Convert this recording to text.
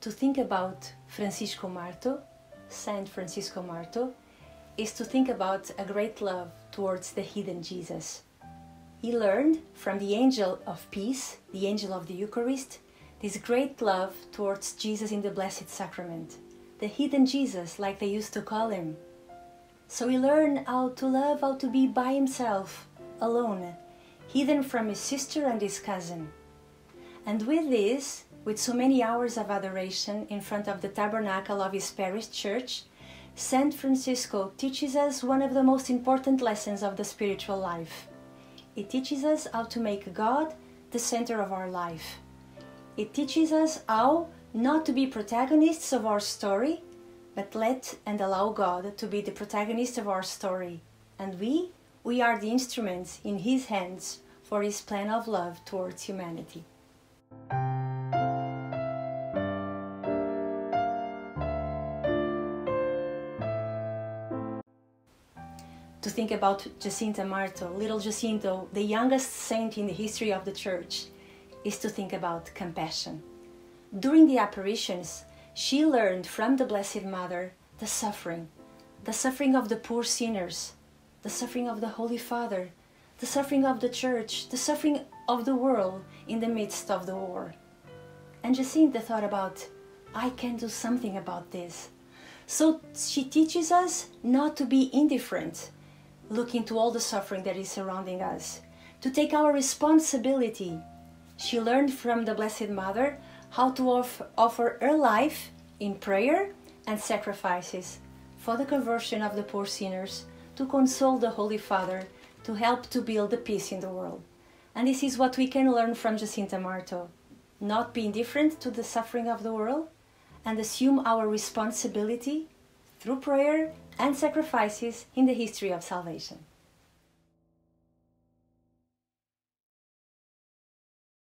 To think about Francisco Marto, Saint Francisco Marto, is to think about a great love towards the hidden Jesus. He learned from the angel of peace, the angel of the Eucharist, this great love towards Jesus in the Blessed Sacrament, the hidden Jesus, like they used to call him. So he learned how to love, how to be by himself, alone, hidden from his sister and his cousin. And with this, with so many hours of adoration in front of the tabernacle of his parish church, Saint Francisco teaches us one of the most important lessons of the spiritual life. It teaches us how to make God the center of our life. It teaches us how not to be protagonists of our story, but let and allow God to be the protagonist of our story. And we, we are the instruments in His hands for His plan of love towards humanity. To think about Jacinta Marto, little Jacinta, the youngest saint in the history of the church, is to think about compassion. During the apparitions, she learned from the Blessed Mother the suffering, the suffering of the poor sinners, the suffering of the Holy Father, the suffering of the church, the suffering of the world in the midst of the war. And Jacinta thought about, I can do something about this. So she teaches us not to be indifferent, looking to all the suffering that is surrounding us, to take our responsibility. She learned from the Blessed Mother how to offer, offer her life in prayer and sacrifices for the conversion of the poor sinners, to console the Holy Father, to help to build the peace in the world. And this is what we can learn from Jacinta Marto not be indifferent to the suffering of the world and assume our responsibility through prayer and sacrifices in the history of salvation.